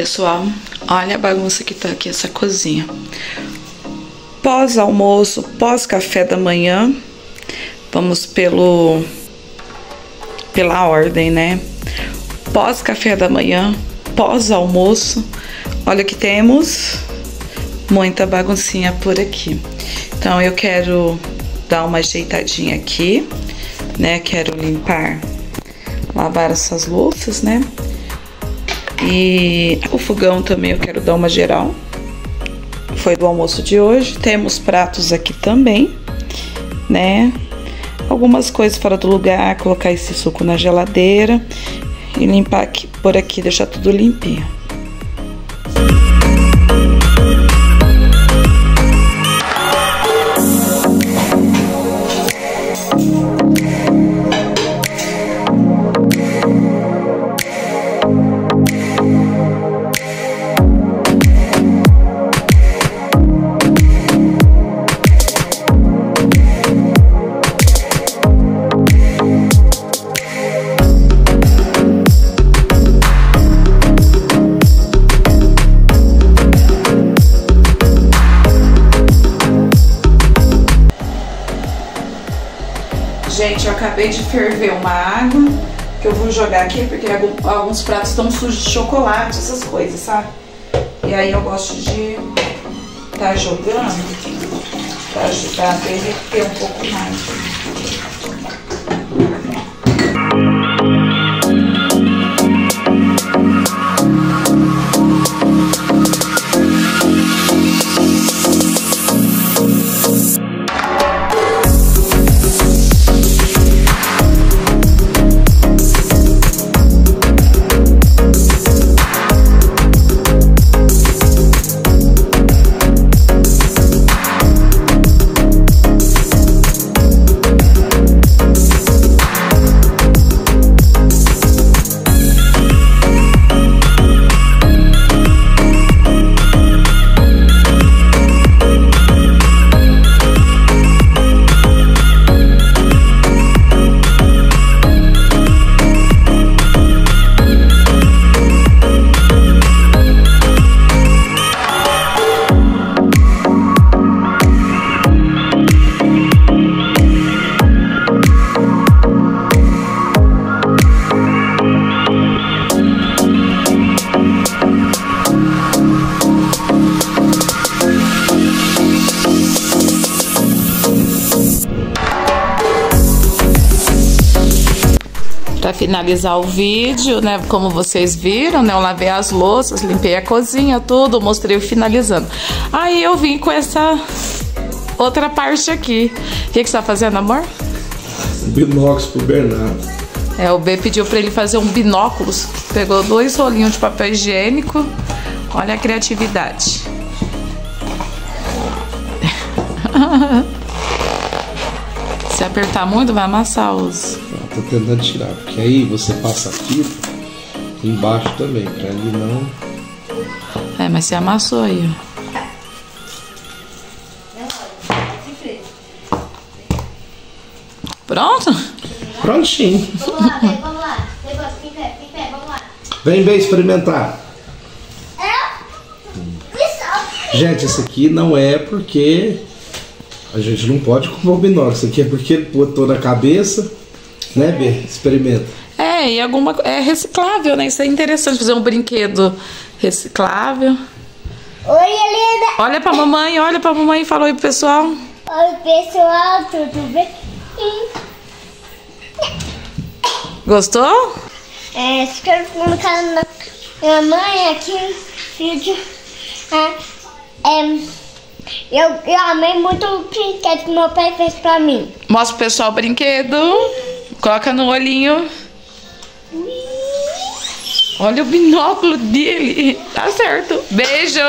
pessoal, olha a bagunça que tá aqui essa cozinha. Pós-almoço, pós-café da manhã, vamos pelo pela ordem, né? Pós-café da manhã, pós-almoço, olha que temos muita baguncinha por aqui. Então eu quero dar uma ajeitadinha aqui, né? Quero limpar, lavar essas louças, né? E o fogão também eu quero dar uma geral. Foi do almoço de hoje. Temos pratos aqui também, né? Algumas coisas fora do lugar, colocar esse suco na geladeira e limpar aqui, por aqui, deixar tudo limpinho. Gente, eu acabei de ferver uma água que eu vou jogar aqui porque alguns pratos estão sujos de chocolate, essas coisas, sabe? E aí eu gosto de estar tá jogando para ajudar a derreter um pouco mais. Para finalizar o vídeo, né? Como vocês viram, né? Eu lavei as louças, limpei a cozinha, tudo, mostrei o finalizando. Aí eu vim com essa outra parte aqui. O que, que você tá fazendo, amor? Binóculos pro Bernardo. É, o B pediu para ele fazer um binóculos. Pegou dois rolinhos de papel higiênico. Olha a criatividade. Se apertar muito, vai amassar os tô tentando tirar, porque aí você passa a fita embaixo também, pra ele não. É, mas você amassou aí, ó. Pronto? Prontinho. Vamos lá, vem, vamos lá. Vem, pé, vem, pé, vamos lá. Vem bem experimentar. Gente, esse aqui não é porque a gente não pode comprar o binóculo. Isso aqui é porque ele botou na cabeça né, Bê? Experimenta. É, e alguma é reciclável, né? Isso é interessante fazer um brinquedo reciclável. Oi, Helena. Olha pra mamãe, olha pra mamãe e fala oi pro pessoal. Oi, pessoal, tudo bem? Gostou? É, se quer colocar na minha mãe aqui, vídeo. É, é, eu, eu amei muito o brinquedo que meu pai fez pra mim. Mostra pro pessoal o brinquedo. Coloca no olhinho. Olha o binóculo dele. Tá certo. Beijo.